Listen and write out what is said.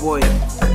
boy.